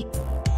you.